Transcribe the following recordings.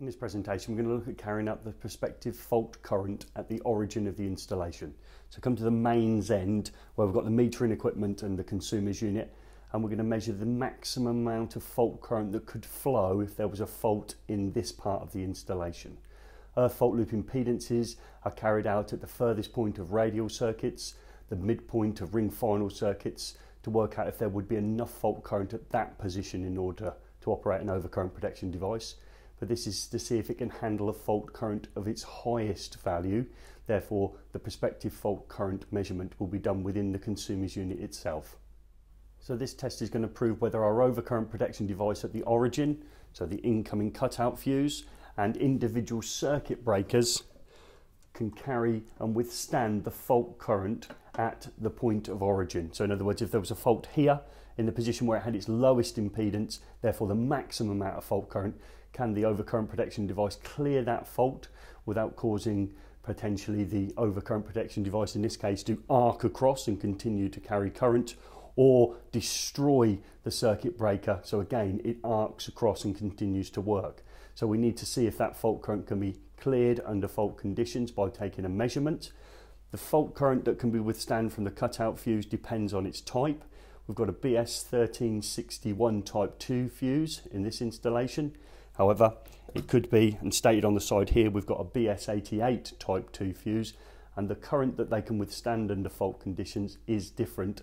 In this presentation, we're going to look at carrying out the prospective fault current at the origin of the installation. So come to the mains end where we've got the metering equipment and the consumer's unit and we're going to measure the maximum amount of fault current that could flow if there was a fault in this part of the installation. Earth fault loop impedances are carried out at the furthest point of radial circuits, the midpoint of ring final circuits to work out if there would be enough fault current at that position in order to operate an overcurrent protection device but this is to see if it can handle a fault current of its highest value. Therefore, the prospective fault current measurement will be done within the consumer's unit itself. So this test is going to prove whether our overcurrent protection device at the origin, so the incoming cutout fuse, and individual circuit breakers can carry and withstand the fault current at the point of origin. So in other words, if there was a fault here in the position where it had its lowest impedance, therefore the maximum amount of fault current, can the overcurrent protection device clear that fault without causing potentially the overcurrent protection device in this case to arc across and continue to carry current or destroy the circuit breaker? So again it arcs across and continues to work. So we need to see if that fault current can be cleared under fault conditions by taking a measurement. The fault current that can be withstand from the cutout fuse depends on its type. We've got a BS 1361 type 2 fuse in this installation However, it could be, and stated on the side here, we've got a BS88 type 2 fuse, and the current that they can withstand under fault conditions is different.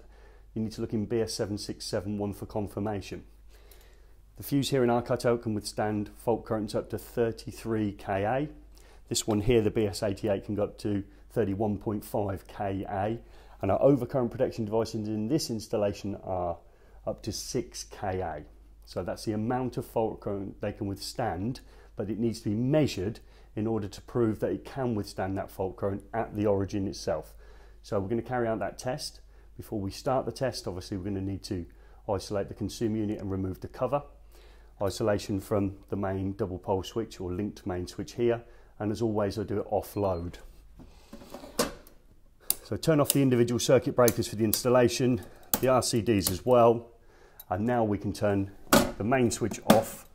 You need to look in BS7671 for confirmation. The fuse here in our cutout can withstand fault currents up to 33 kA. This one here, the BS88, can go up to 31.5 kA. And our overcurrent protection devices in this installation are up to 6 kA. So that's the amount of fault current they can withstand, but it needs to be measured in order to prove that it can withstand that fault current at the origin itself. So we're going to carry out that test. Before we start the test, obviously we're going to need to isolate the consumer unit and remove the cover. Isolation from the main double pole switch or linked main switch here. And as always, I do it off load. So turn off the individual circuit breakers for the installation, the RCDs as well. And now we can turn the main switch off,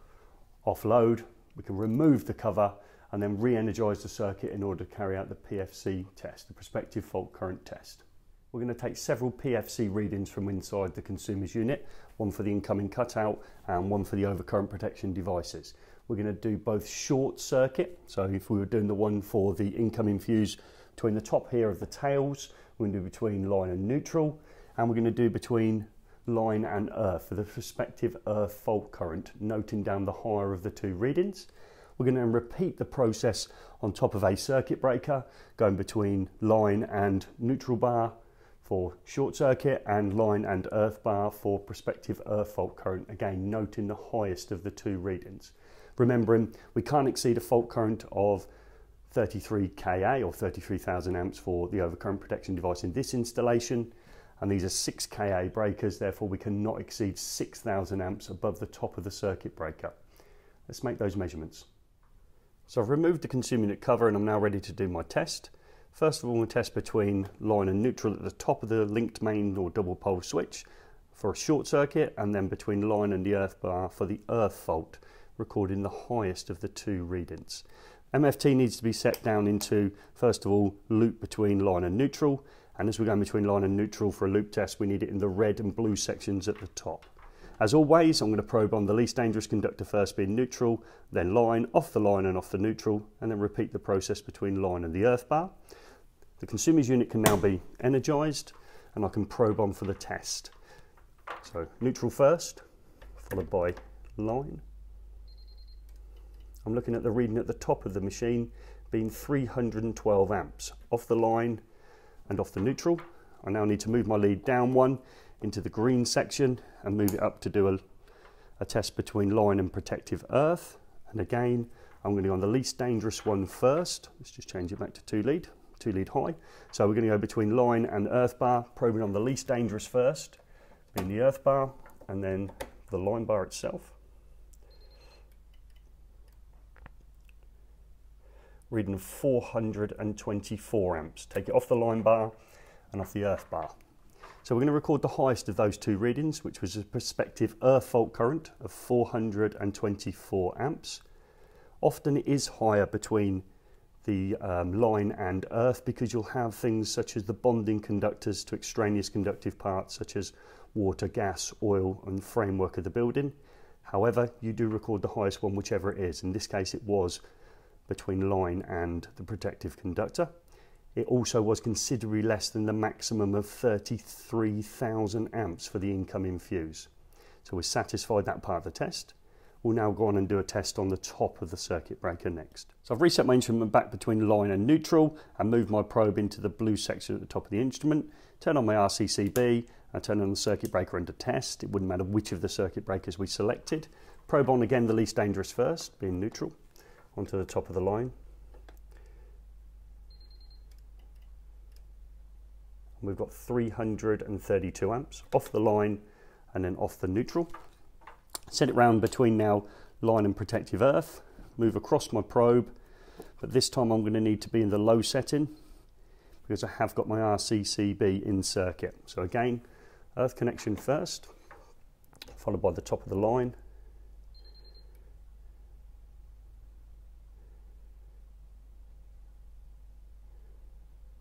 offload, we can remove the cover and then re-energize the circuit in order to carry out the PFC test, the prospective fault current test. We're going to take several PFC readings from inside the consumer's unit, one for the incoming cutout and one for the overcurrent protection devices. We're going to do both short circuit, so if we were doing the one for the incoming fuse between the top here of the tails, we're going to do between line and neutral, and we're going to do between line and earth for the prospective earth fault current, noting down the higher of the two readings. We're going to repeat the process on top of a circuit breaker, going between line and neutral bar for short circuit and line and earth bar for prospective earth fault current, again noting the highest of the two readings. Remembering we can't exceed a fault current of 33 kA or 33,000 amps for the overcurrent protection device in this installation and these are 6 Ka breakers, therefore we cannot exceed 6,000 amps above the top of the circuit breaker. Let's make those measurements. So I've removed the consumer unit cover and I'm now ready to do my test. First of all, we'll test between line and neutral at the top of the linked main or double pole switch for a short circuit and then between line and the earth bar for the earth fault, recording the highest of the two readings. MFT needs to be set down into, first of all, loop between line and neutral and as we're going between line and neutral for a loop test, we need it in the red and blue sections at the top. As always, I'm going to probe on the least dangerous conductor first being neutral, then line, off the line and off the neutral, and then repeat the process between line and the earth bar. The consumer's unit can now be energised and I can probe on for the test. So neutral first, followed by line. I'm looking at the reading at the top of the machine being 312 amps. Off the line, and off the neutral. I now need to move my lead down one into the green section and move it up to do a, a test between line and protective earth. And again, I'm going to go on the least dangerous one first. Let's just change it back to two lead, two lead high. So we're going to go between line and earth bar, probing on the least dangerous first, being the earth bar, and then the line bar itself. Reading 424 amps. Take it off the line bar and off the earth bar. So we're going to record the highest of those two readings, which was a prospective earth fault current of 424 amps. Often it is higher between the um, line and earth because you'll have things such as the bonding conductors to extraneous conductive parts such as water, gas, oil and framework of the building. However, you do record the highest one whichever it is. In this case it was between line and the protective conductor. It also was considerably less than the maximum of 33,000 amps for the incoming fuse. So we're satisfied that part of the test. We'll now go on and do a test on the top of the circuit breaker next. So I've reset my instrument back between line and neutral and moved my probe into the blue section at the top of the instrument, turn on my RCCB and turn on the circuit breaker under test. It wouldn't matter which of the circuit breakers we selected. Probe on again the least dangerous first, being neutral, onto the top of the line. we've got 332 amps off the line and then off the neutral. Set it round between now line and protective earth, move across my probe, but this time I'm going to need to be in the low setting because I have got my RCCB in circuit. So again, earth connection first, followed by the top of the line.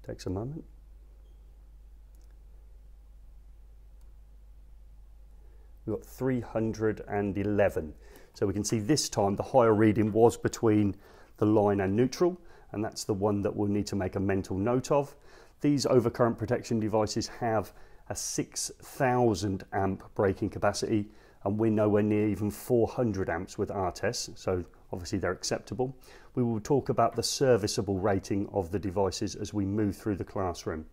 Takes a moment. we've got 311. So we can see this time the higher reading was between the line and neutral, and that's the one that we'll need to make a mental note of. These overcurrent protection devices have a 6,000 amp breaking capacity, and we're nowhere near even 400 amps with our tests, so obviously they're acceptable. We will talk about the serviceable rating of the devices as we move through the classroom.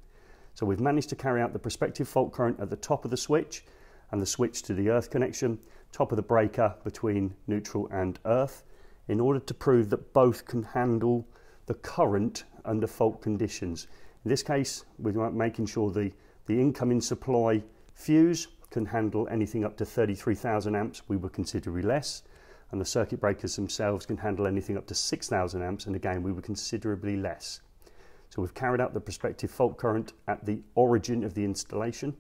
So we've managed to carry out the prospective fault current at the top of the switch, and the switch to the earth connection, top of the breaker between neutral and earth, in order to prove that both can handle the current under fault conditions. In this case, we're making sure the, the incoming supply fuse can handle anything up to 33,000 amps, we would considerably less, and the circuit breakers themselves can handle anything up to 6,000 amps, and again, we were considerably less. So we've carried out the prospective fault current at the origin of the installation,